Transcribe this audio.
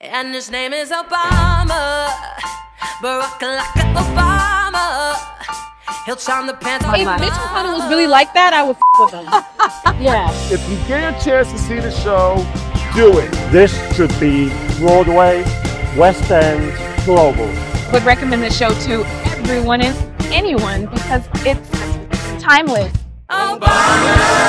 And his name is Obama. Barack Obama. He'll charm the pants If Mitch McConnell was really like that, I would with him. yeah. If you get a chance to see the show, do it. This should be Broadway, West End, Global. Would recommend the show to everyone and anyone because it's timeless. Obama.